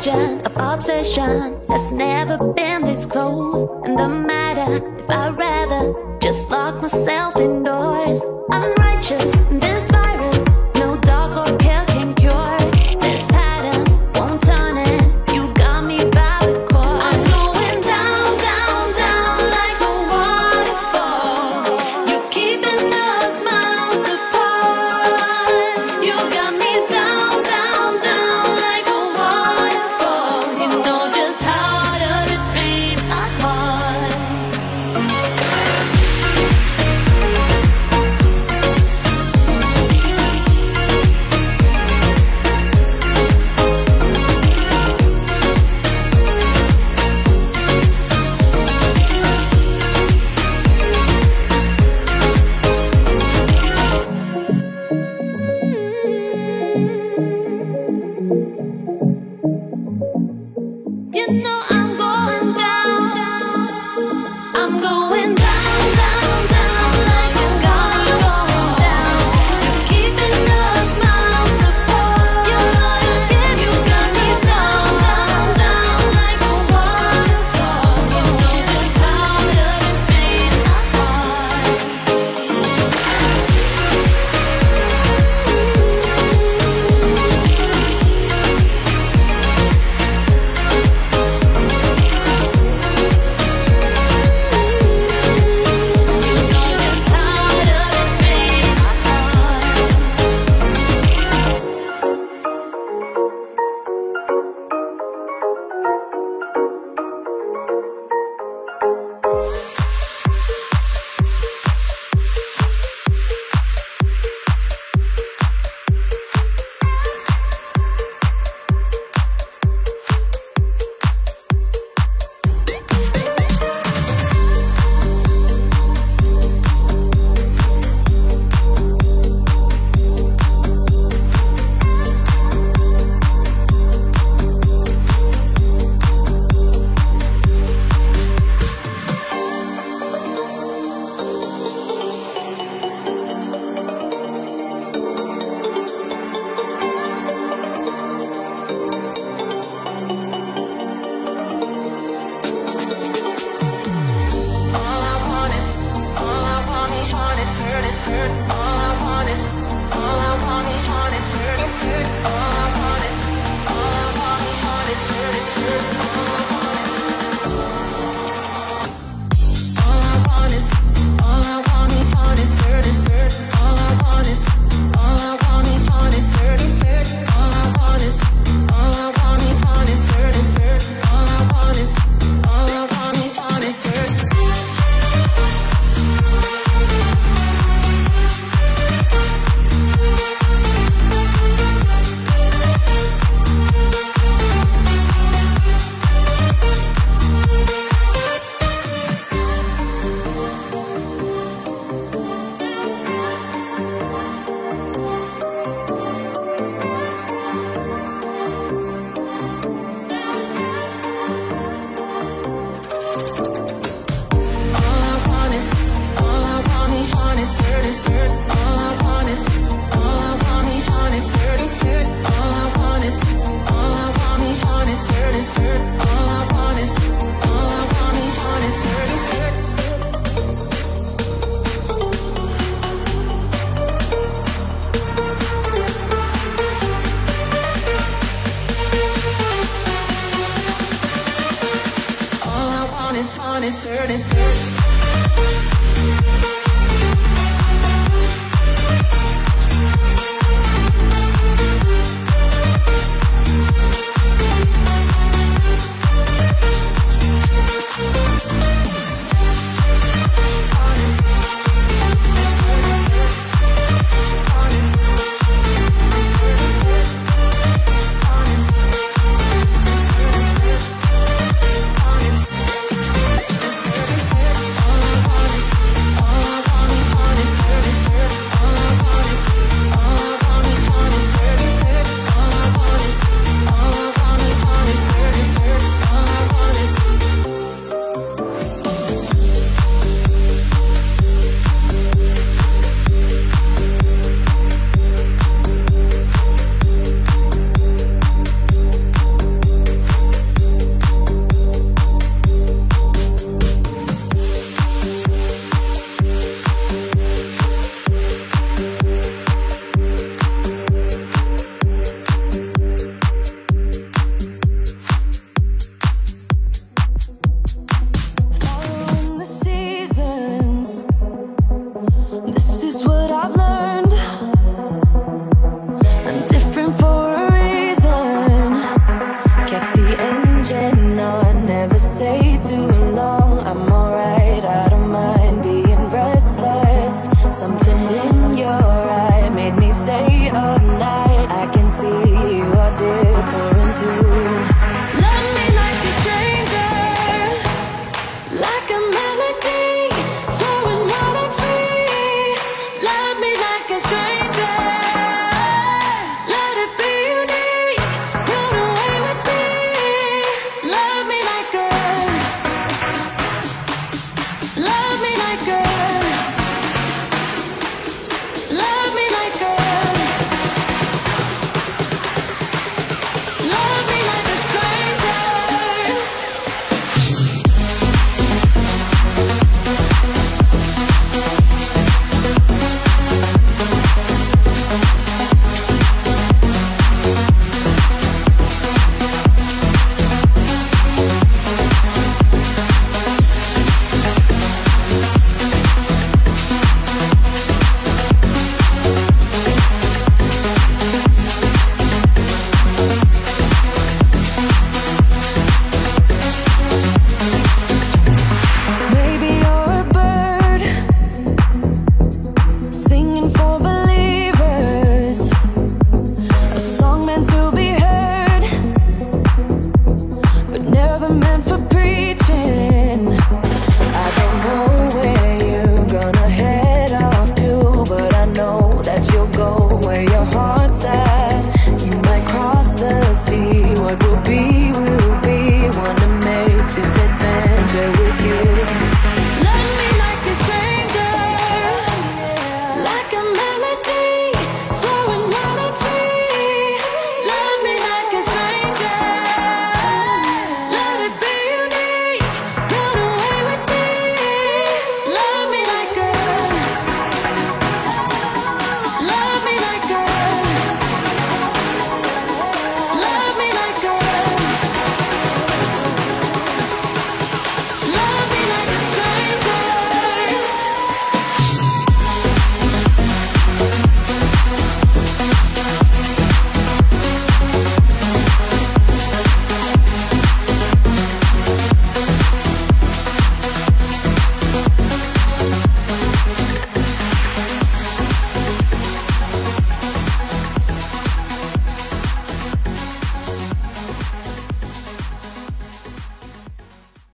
question of obsession has never been this close. And the matter if I rather just lock myself indoors. I'm righteous.